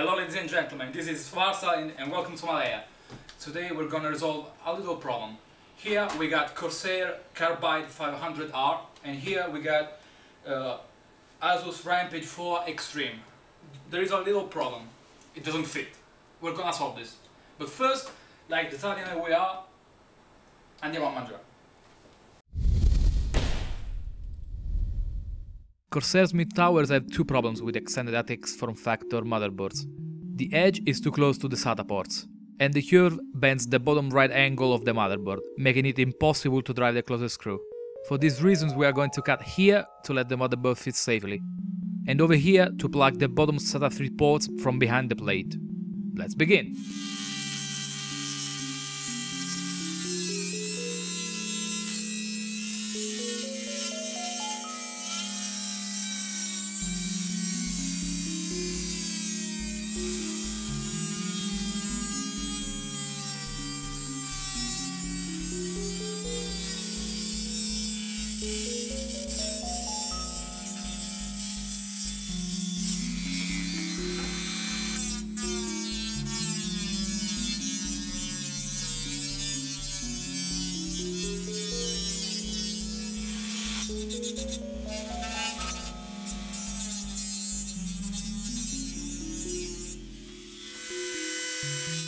Hello ladies and gentlemen, this is Varstahl and, welcome to Malaya. Today we're gonna resolve a little problem. Here we got Corsair Carbide 500R and here we got uh, Asus Rampage 4 Extreme. There is a little problem. It doesn't fit. We're gonna solve this. But first, like the Italian we are, andiamo a mangiare. Corsair's mid towers have two problems with extended ATX form factor motherboards. The edge is too close to the SATA ports, and the curve bends the bottom right angle of the motherboard, making it impossible to drive the closest screw. For these reasons we are going to cut here to let the motherboard fit safely, and over here to plug the bottom SATA 3 ports from behind the plate. Let's begin! Thank you.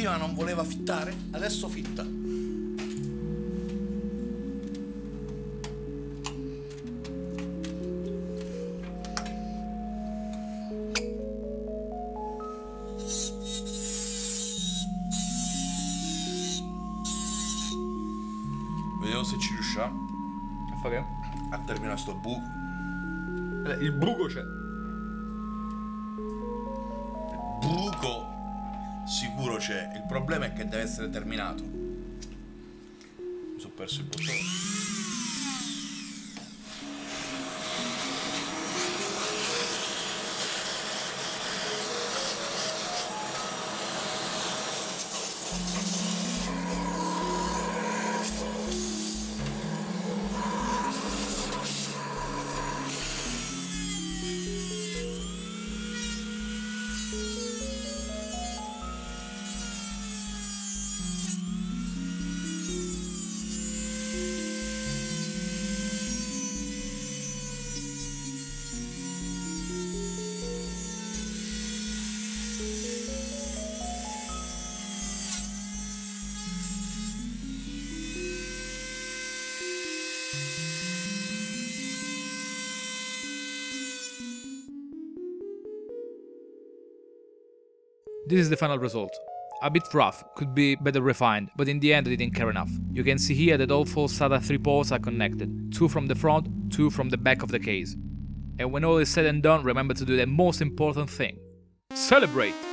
Prima non voleva fittare, adesso fitta. Vediamo se ci riusciamo a terminare sto buco. Il buco c'è. Buco sicuro c'è. Il problema è che deve essere terminato. Mi sono perso il bottone. This is the final result. A bit rough, could be better refined, but in the end I didn't care enough. You can see here that all four SATA 3 ports are connected, two from the front, two from the back of the case. And when all is said and done, remember to do the most important thing. Celebrate!